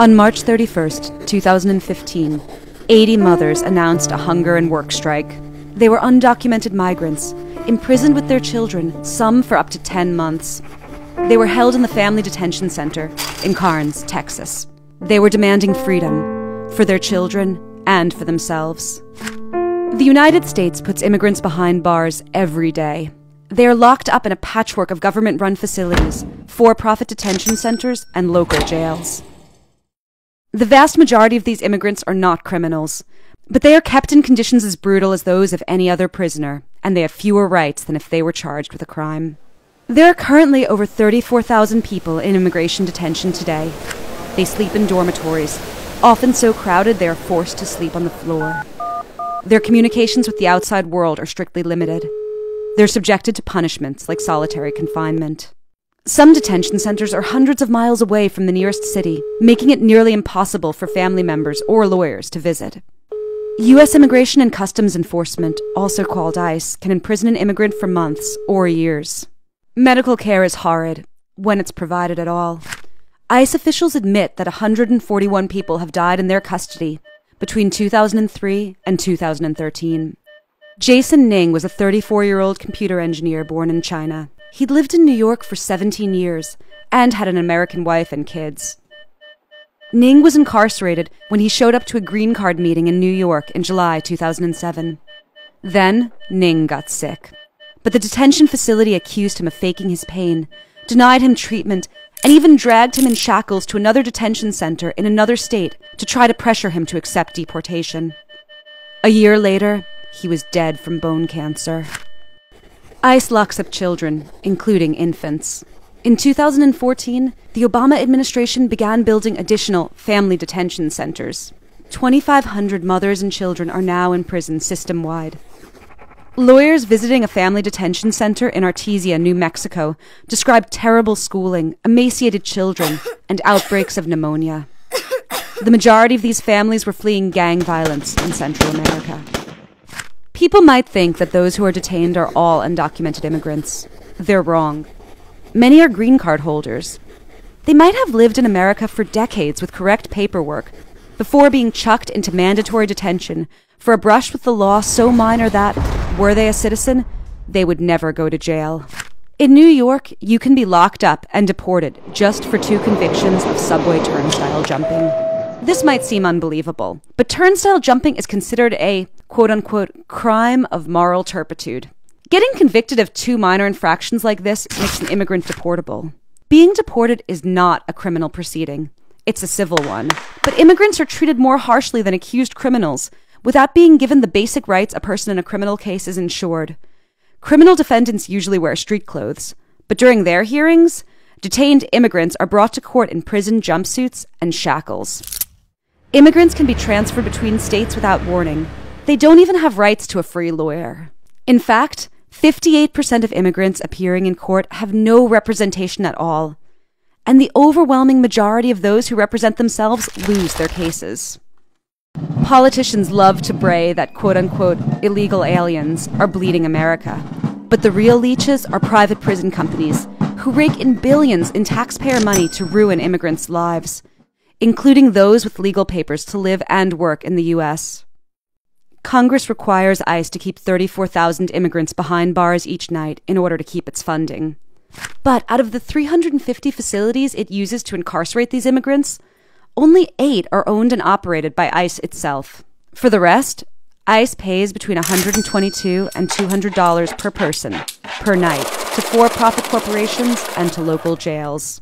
On March 31st, 2015, 80 mothers announced a hunger and work strike. They were undocumented migrants, imprisoned with their children, some for up to 10 months. They were held in the Family Detention Center in Karnes, Texas. They were demanding freedom for their children and for themselves. The United States puts immigrants behind bars every day. They are locked up in a patchwork of government run facilities, for profit detention centers, and local jails. The vast majority of these immigrants are not criminals, but they are kept in conditions as brutal as those of any other prisoner, and they have fewer rights than if they were charged with a crime. There are currently over 34,000 people in immigration detention today. They sleep in dormitories, often so crowded they are forced to sleep on the floor. Their communications with the outside world are strictly limited. They're subjected to punishments like solitary confinement. Some detention centers are hundreds of miles away from the nearest city, making it nearly impossible for family members or lawyers to visit. U.S. Immigration and Customs Enforcement, also called ICE, can imprison an immigrant for months or years. Medical care is horrid, when it's provided at all. ICE officials admit that 141 people have died in their custody between 2003 and 2013. Jason Ning was a 34 year old computer engineer born in China. He'd lived in New York for 17 years and had an American wife and kids. Ning was incarcerated when he showed up to a green card meeting in New York in July 2007. Then, Ning got sick. But the detention facility accused him of faking his pain, denied him treatment, and even dragged him in shackles to another detention center in another state to try to pressure him to accept deportation. A year later, he was dead from bone cancer. ICE locks up children, including infants. In 2014, the Obama administration began building additional family detention centers. 2,500 mothers and children are now in prison system wide. Lawyers visiting a family detention center in Artesia, New Mexico, described terrible schooling, emaciated children, and outbreaks of pneumonia. The majority of these families were fleeing gang violence in Central America. People might think that those who are detained are all undocumented immigrants. They're wrong. Many are green card holders. They might have lived in America for decades with correct paperwork before being chucked into mandatory detention for a brush with the law so minor that, were they a citizen, they would never go to jail. In New York, you can be locked up and deported just for two convictions of subway turnstile jumping. This might seem unbelievable, but turnstile jumping is considered a quote unquote crime of moral turpitude. Getting convicted of two minor infractions like this makes an immigrant deportable. Being deported is not a criminal proceeding. It's a civil one. But immigrants are treated more harshly than accused criminals, without being given the basic rights a person in a criminal case is ensured. Criminal defendants usually wear street clothes, but during their hearings, detained immigrants are brought to court in prison jumpsuits and shackles. Immigrants can be transferred between states without warning. They don't even have rights to a free lawyer. In fact, 58% of immigrants appearing in court have no representation at all, and the overwhelming majority of those who represent themselves lose their cases. Politicians love to bray that quote unquote illegal aliens are bleeding America, but the real leeches are private prison companies who rake in billions in taxpayer money to ruin immigrants' lives, including those with legal papers to live and work in the U.S. Congress requires ICE to keep 34,000 immigrants behind bars each night in order to keep its funding. But out of the 350 facilities it uses to incarcerate these immigrants, only eight are owned and operated by ICE itself. For the rest, ICE pays between 122 and $200 per person per night to for profit corporations and to local jails.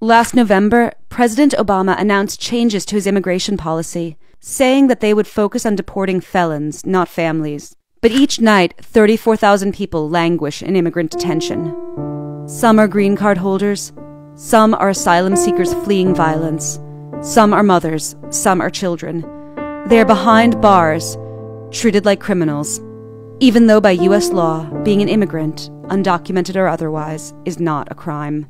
Last November, President Obama announced changes to his immigration policy saying that they would focus on deporting felons, not families. But each night, 34,000 people languish in immigrant detention. Some are green card holders, some are asylum seekers fleeing violence, some are mothers, some are children. They are behind bars, treated like criminals, even though by US law, being an immigrant, undocumented or otherwise, is not a crime.